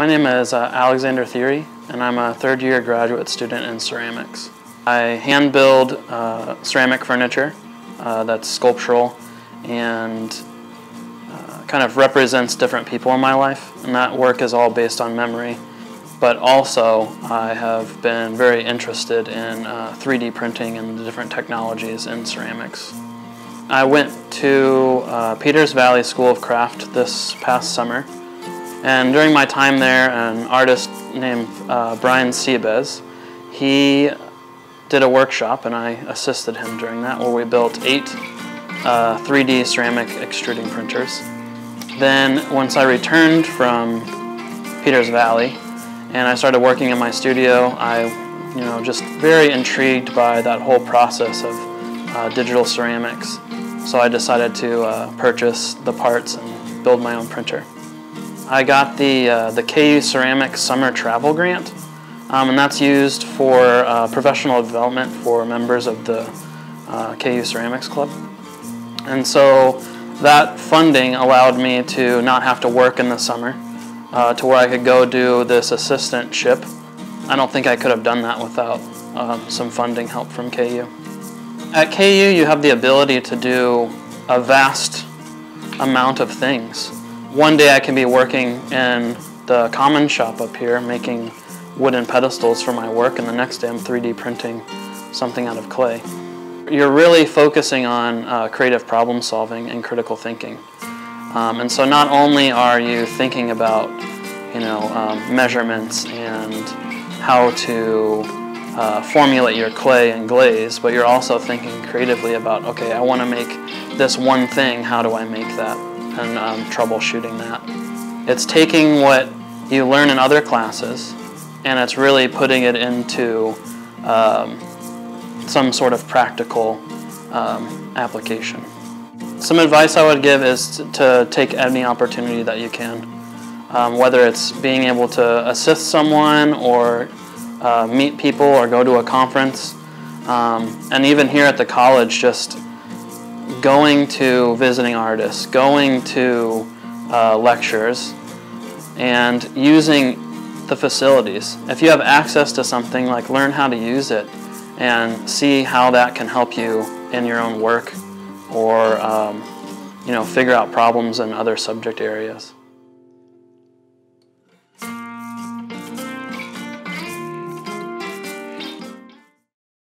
My name is uh, Alexander Thierry, and I'm a third year graduate student in ceramics. I hand build uh, ceramic furniture uh, that's sculptural and uh, kind of represents different people in my life, and that work is all based on memory. But also, I have been very interested in 3D uh, printing and the different technologies in ceramics. I went to uh, Peters Valley School of Craft this past summer and during my time there, an artist named uh, Brian Siebes, he did a workshop and I assisted him during that where we built eight uh, 3D ceramic extruding printers. Then once I returned from Peters Valley and I started working in my studio, I you know just very intrigued by that whole process of uh, digital ceramics. So I decided to uh, purchase the parts and build my own printer. I got the, uh, the KU Ceramic Summer Travel Grant, um, and that's used for uh, professional development for members of the uh, KU Ceramics Club. And so that funding allowed me to not have to work in the summer, uh, to where I could go do this assistantship. I don't think I could have done that without um, some funding help from KU. At KU, you have the ability to do a vast amount of things one day I can be working in the common shop up here making wooden pedestals for my work and the next day I'm 3D printing something out of clay. You're really focusing on uh, creative problem solving and critical thinking. Um, and so not only are you thinking about you know, um, measurements and how to uh, formulate your clay and glaze, but you're also thinking creatively about, okay, I want to make this one thing, how do I make that? And um, troubleshooting that. It's taking what you learn in other classes and it's really putting it into um, some sort of practical um, application. Some advice I would give is to take any opportunity that you can, um, whether it's being able to assist someone or uh, meet people or go to a conference. Um, and even here at the college, just going to visiting artists, going to uh, lectures, and using the facilities. If you have access to something, like learn how to use it and see how that can help you in your own work or um, you know, figure out problems in other subject areas.